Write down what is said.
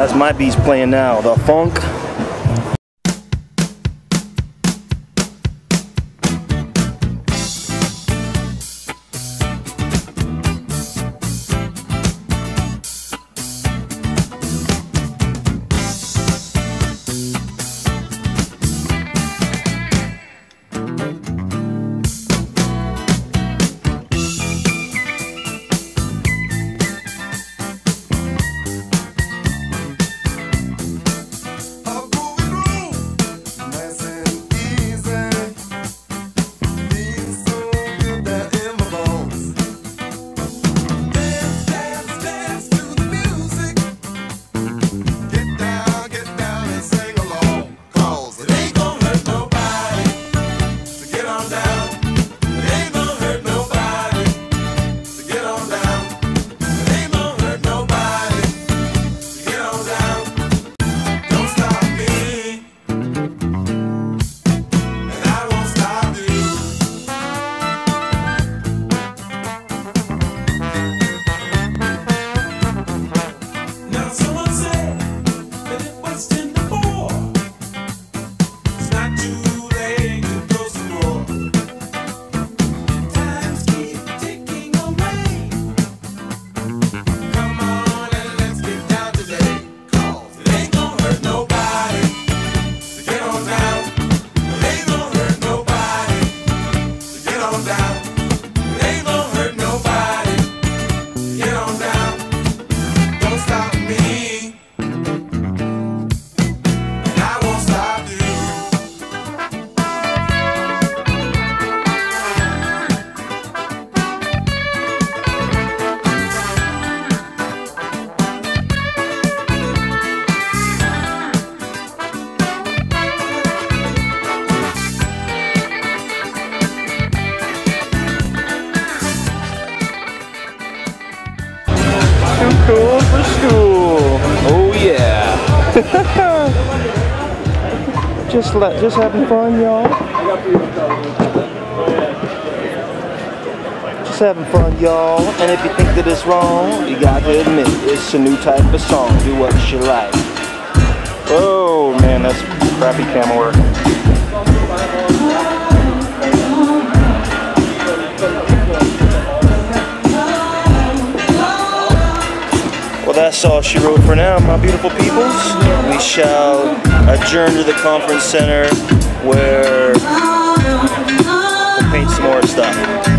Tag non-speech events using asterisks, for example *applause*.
That's my beats playing now. The funk. Cool *laughs* just let, just having fun, y'all. Just having fun, y'all. And if you think that it's wrong, you got to admit it's a new type of song. Do what you like. Oh man, that's crappy camera work. That's all she wrote for now, my beautiful peoples. We shall adjourn to the conference center where we'll paint some more stuff.